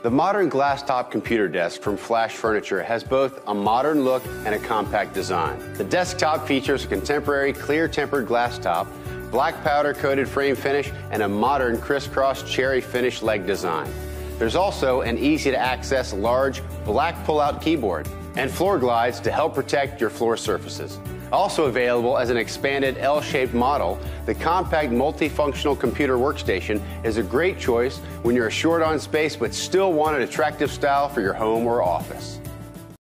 The modern glass top computer desk from Flash Furniture has both a modern look and a compact design. The desktop features a contemporary clear tempered glass top, black powder coated frame finish, and a modern crisscross cherry finish leg design. There's also an easy to access large black pull out keyboard and floor glides to help protect your floor surfaces. Also available as an expanded L-shaped model, the compact multifunctional computer workstation is a great choice when you're short on space but still want an attractive style for your home or office.